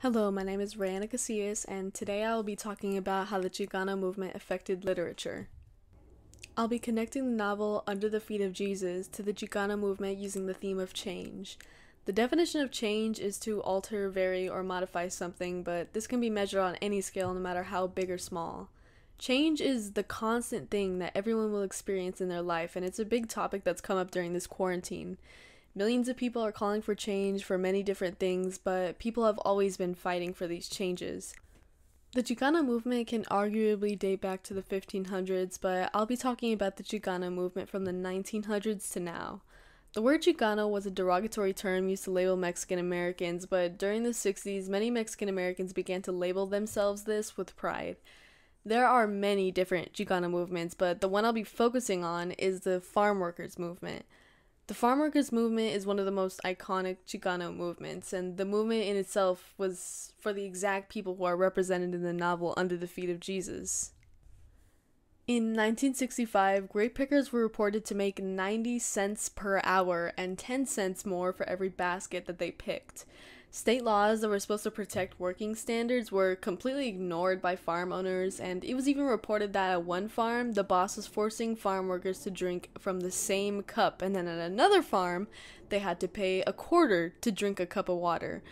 Hello, my name is RaeAna Casillas, and today I will be talking about how the Chicano movement affected literature. I'll be connecting the novel Under the Feet of Jesus to the Chicano movement using the theme of change. The definition of change is to alter, vary, or modify something, but this can be measured on any scale no matter how big or small. Change is the constant thing that everyone will experience in their life, and it's a big topic that's come up during this quarantine. Millions of people are calling for change for many different things, but people have always been fighting for these changes. The Chicano movement can arguably date back to the 1500s, but I'll be talking about the Chicano movement from the 1900s to now. The word Chicano was a derogatory term used to label Mexican Americans, but during the 60s, many Mexican Americans began to label themselves this with pride. There are many different Chicano movements, but the one I'll be focusing on is the farm workers movement. The farm workers movement is one of the most iconic Chicano movements, and the movement in itself was for the exact people who are represented in the novel Under the Feet of Jesus. In 1965, grape pickers were reported to make 90 cents per hour and 10 cents more for every basket that they picked. State laws that were supposed to protect working standards were completely ignored by farm owners, and it was even reported that at one farm, the boss was forcing farm workers to drink from the same cup, and then at another farm, they had to pay a quarter to drink a cup of water.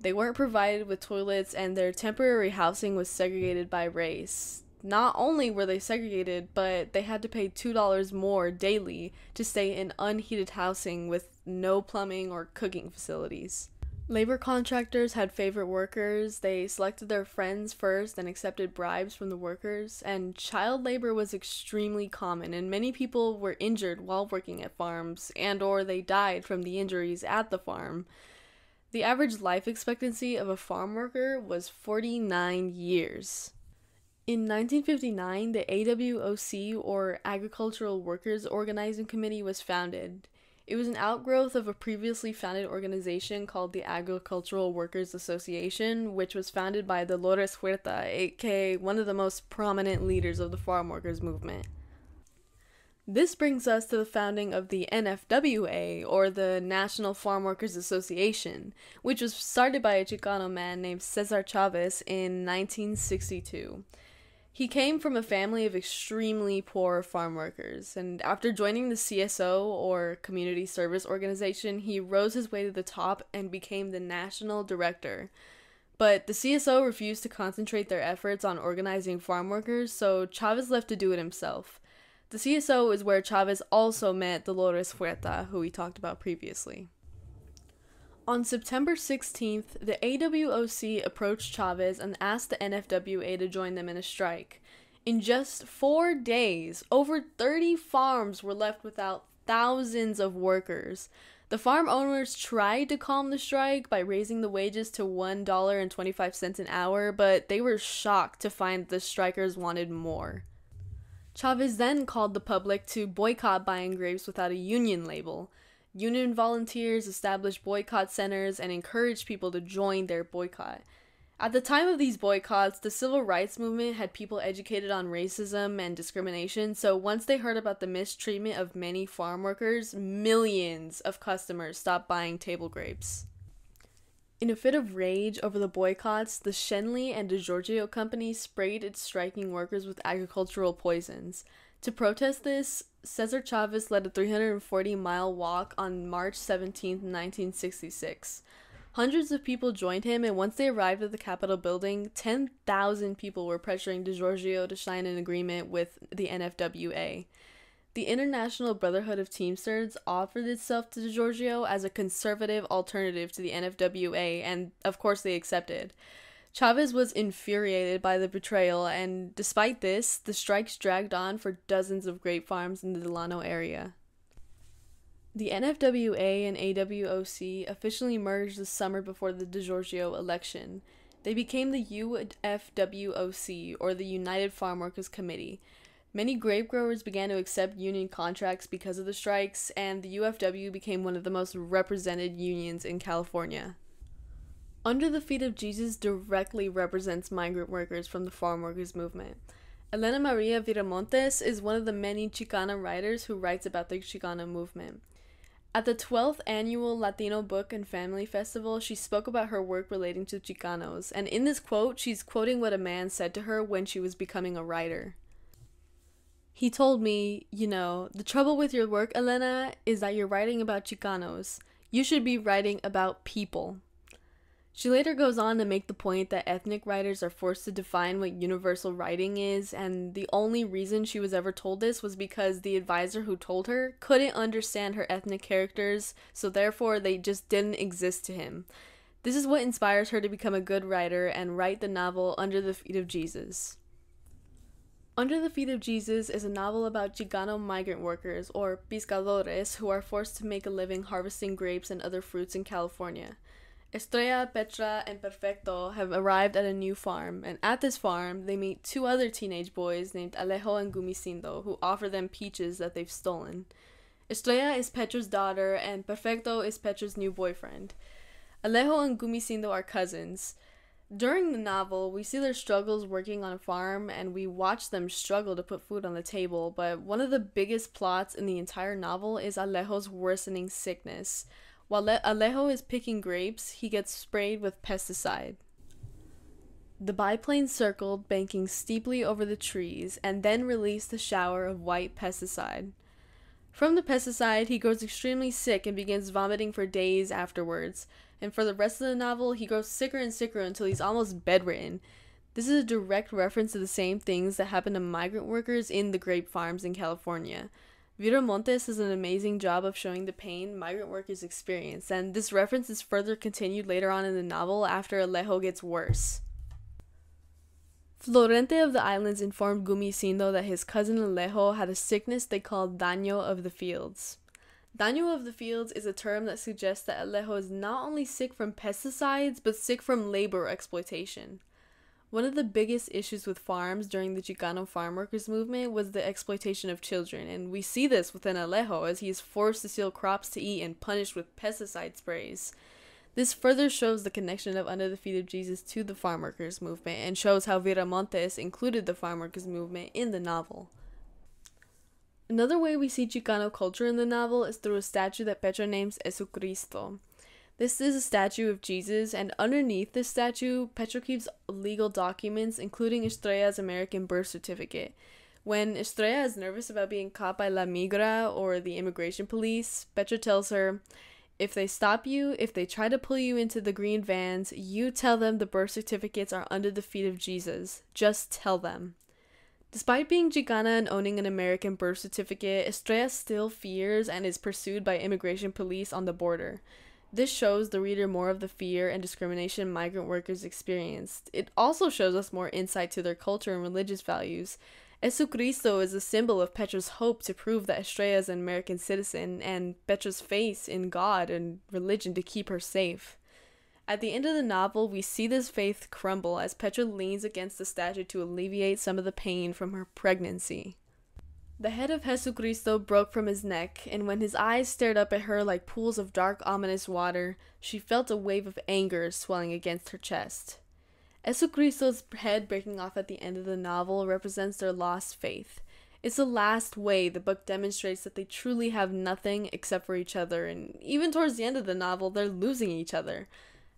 They weren't provided with toilets, and their temporary housing was segregated by race. Not only were they segregated, but they had to pay $2 more daily to stay in unheated housing with no plumbing or cooking facilities. Labor contractors had favorite workers. They selected their friends first and accepted bribes from the workers. And child labor was extremely common, and many people were injured while working at farms and or they died from the injuries at the farm. The average life expectancy of a farm worker was 49 years. In 1959, the AWOC, or Agricultural Workers Organizing Committee, was founded. It was an outgrowth of a previously founded organization called the Agricultural Workers Association, which was founded by Dolores Huerta, aka one of the most prominent leaders of the farm workers movement. This brings us to the founding of the NFWA, or the National Farm Workers Association, which was started by a Chicano man named Cesar Chavez in 1962. He came from a family of extremely poor farm workers, and after joining the CSO, or Community Service Organization, he rose his way to the top and became the national director. But the CSO refused to concentrate their efforts on organizing farm workers, so Chavez left to do it himself. The CSO is where Chavez also met Dolores Huerta, who we talked about previously. On September 16th, the AWOC approached Chavez and asked the NFWA to join them in a strike. In just four days, over 30 farms were left without thousands of workers. The farm owners tried to calm the strike by raising the wages to $1.25 an hour, but they were shocked to find the strikers wanted more. Chavez then called the public to boycott buying grapes without a union label. Union volunteers established boycott centers and encouraged people to join their boycott. At the time of these boycotts, the civil rights movement had people educated on racism and discrimination, so once they heard about the mistreatment of many farm workers, millions of customers stopped buying table grapes. In a fit of rage over the boycotts, the Schenley and DiGiorgio company sprayed its striking workers with agricultural poisons. To protest this, Cesar Chavez led a 340 mile walk on March 17, 1966. Hundreds of people joined him, and once they arrived at the Capitol building, 10,000 people were pressuring DiGiorgio to sign an agreement with the NFWA. The International Brotherhood of Teamsters offered itself to DiGiorgio as a conservative alternative to the NFWA, and of course they accepted. Chavez was infuriated by the betrayal, and despite this, the strikes dragged on for dozens of grape farms in the Delano area. The NFWA and AWOC officially merged the summer before the DiGiorgio election. They became the UFWOC, or the United Farm Workers Committee. Many grape growers began to accept union contracts because of the strikes, and the UFW became one of the most represented unions in California. Under the Feet of Jesus directly represents migrant workers from the farm workers movement. Helena Maria Viramontes is one of the many Chicana writers who writes about the Chicano movement. At the 12th annual Latino Book and Family Festival, she spoke about her work relating to Chicanos, and in this quote, she's quoting what a man said to her when she was becoming a writer. He told me, you know, the trouble with your work, Elena, is that you're writing about Chicanos. You should be writing about people. She later goes on to make the point that ethnic writers are forced to define what universal writing is, and the only reason she was ever told this was because the advisor who told her couldn't understand her ethnic characters, so therefore they just didn't exist to him. This is what inspires her to become a good writer and write the novel Under the Feet of Jesus. Under the Feet of Jesus is a novel about Chicano migrant workers, or pescadores, who are forced to make a living harvesting grapes and other fruits in California. Estrella, Petra, and Perfecto have arrived at a new farm, and at this farm, they meet two other teenage boys named Alejo and Gumecindo, who offer them peaches that they've stolen. Estrella is Petra's daughter, and Perfecto is Petra's new boyfriend. Alejo and Gumecindo are cousins. During the novel, we see their struggles working on a farm, and we watch them struggle to put food on the table. But one of the biggest plots in the entire novel is Alejo's worsening sickness. While Alejo is picking grapes, he gets sprayed with pesticide. The biplane circled, banking steeply over the trees, and then released a shower of white pesticide. From the pesticide, he grows extremely sick and begins vomiting for days afterwards. And for the rest of the novel, he grows sicker and sicker until he's almost bedridden. This is a direct reference to the same things that happen to migrant workers in the grape farms in California. Viramontes does an amazing job of showing the pain migrant workers experience, and this reference is further continued later on in the novel after Alejo gets worse. Florente of the Islands informed Gumecindo that his cousin Alejo had a sickness they called daño of the fields. Daño of the fields is a term that suggests that Alejo is not only sick from pesticides, but sick from labor exploitation. One of the biggest issues with farms during the Chicano farm workers movement was the exploitation of children, and we see this within Alejo as he is forced to steal crops to eat and punished with pesticide sprays. This further shows the connection of Under the Feet of Jesus to the farm workers movement and shows how Viramontes included the farm workers movement in the novel. Another way we see Chicano culture in the novel is through a statue that Petra names Jesucristo. This is a statue of Jesus, and underneath this statue, Petra keeps legal documents, including Estrella's American birth certificate. When Estrella is nervous about being caught by La Migra or the immigration police, Petra tells her, if they stop you, if they try to pull you into the green vans, you tell them the birth certificates are under the feet of Jesus. Just tell them. Despite being Chicana and owning an American birth certificate, Estrella still fears and is pursued by immigration police on the border. This shows the reader more of the fear and discrimination migrant workers experienced. It also shows us more insight to their culture and religious values. Jesucristo is a symbol of Petra's hope to prove that Estrella is an American citizen and Petra's faith in God and religion to keep her safe. At the end of the novel, we see this faith crumble as Petra leans against the statue to alleviate some of the pain from her pregnancy. The head of Jesucristo broke from his neck, and when his eyes stared up at her like pools of dark, ominous water, she felt a wave of anger swelling against her chest. Jesucristo's head breaking off at the end of the novel represents their lost faith. It's the last way the book demonstrates that they truly have nothing except for each other, and even towards the end of the novel, they're losing each other.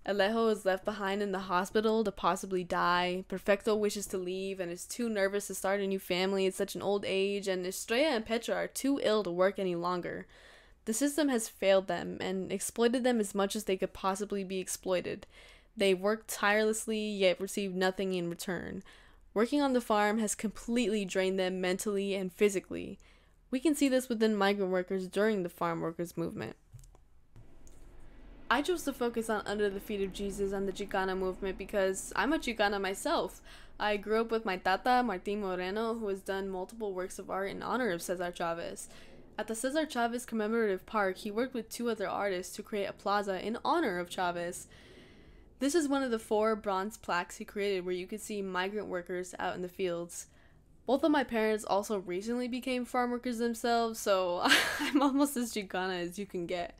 Alejo is left behind in the hospital to possibly die. Perfecto wishes to leave and is too nervous to start a new family at such an old age, and Estrella and Petra are too ill to work any longer. The system has failed them and exploited them as much as they could possibly be exploited. They worked tirelessly yet received nothing in return. Working on the farm has completely drained them mentally and physically. We can see this within migrant workers during the farm workers movement. I chose to focus on Under the Feet of Jesus and the Chicana movement because I'm a Chicana myself. I grew up with my tata, Martin Moreno, who has done multiple works of art in honor of Cesar Chavez. At the Cesar Chavez Commemorative Park, he worked with two other artists to create a plaza in honor of Chavez. This is one of the four bronze plaques he created where you could see migrant workers out in the fields. Both of my parents also recently became farm workers themselves, so I'm almost as Chicana as you can get.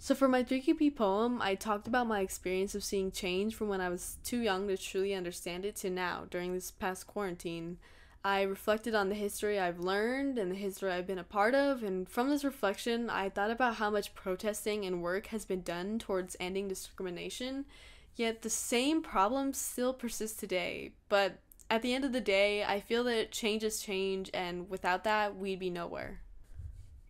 So for my 3QP poem, I talked about my experience of seeing change from when I was too young to truly understand it to now during this past quarantine. I reflected on the history I've learned and the history I've been a part of, and from this reflection, I thought about how much protesting and work has been done towards ending discrimination, yet the same problems still persist today. But at the end of the day, I feel that change is change, and without that, we'd be nowhere.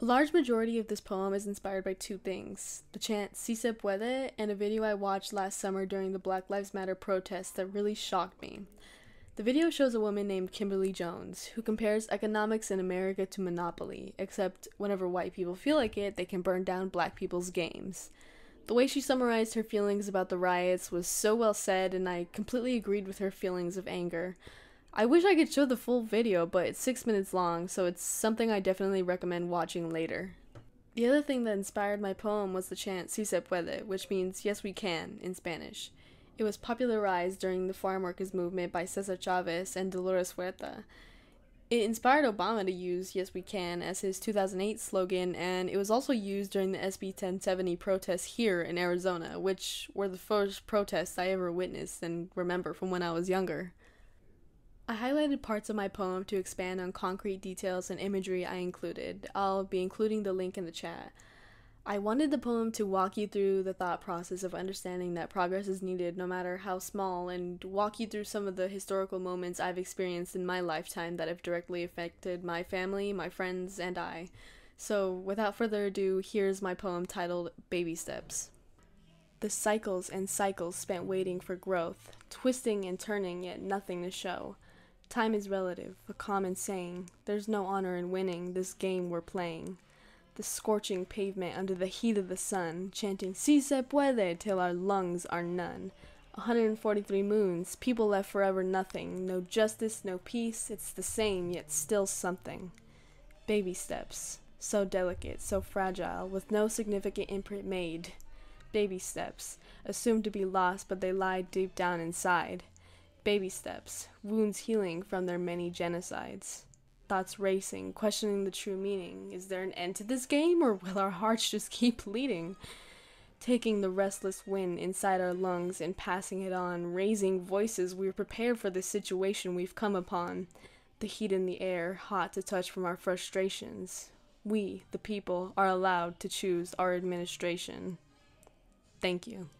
A large majority of this poem is inspired by two things the chant Si se puede and a video I watched last summer during the Black Lives Matter protests that really shocked me. The video shows a woman named Kimberly Jones who compares economics in America to Monopoly, except whenever white people feel like it, they can burn down black people's games. The way she summarized her feelings about the riots was so well said, and I completely agreed with her feelings of anger. I wish I could show the full video, but it's six minutes long, so it's something I definitely recommend watching later. The other thing that inspired my poem was the chant Si se puede, which means yes we can in Spanish. It was popularized during the farm workers movement by Cesar Chavez and Dolores Huerta. It inspired Obama to use Yes We Can as his 2008 slogan, and it was also used during the SB 1070 protests here in Arizona, which were the first protests I ever witnessed and remember from when I was younger. I highlighted parts of my poem to expand on concrete details and imagery I included. I'll be including the link in the chat. I wanted the poem to walk you through the thought process of understanding that progress is needed no matter how small, and walk you through some of the historical moments I've experienced in my lifetime that have directly affected my family, my friends, and I. So, without further ado, here's my poem titled Baby Steps. The cycles and cycles spent waiting for growth, twisting and turning, yet nothing to show. Time is relative, a common saying. There's no honor in winning this game we're playing the scorching pavement under the heat of the sun, chanting Si se puede till our lungs are none. 143 moons, people left forever nothing, no justice, no peace, it's the same, yet still something. Baby steps, so delicate, so fragile, with no significant imprint made. Baby steps, assumed to be lost, but they lie deep down inside. Baby steps, wounds healing from their many genocides thoughts racing, questioning the true meaning. Is there an end to this game, or will our hearts just keep bleeding? Taking the restless wind inside our lungs and passing it on, raising voices, we're prepared for the situation we've come upon. The heat in the air, hot to touch from our frustrations. We, the people, are allowed to choose our administration. Thank you.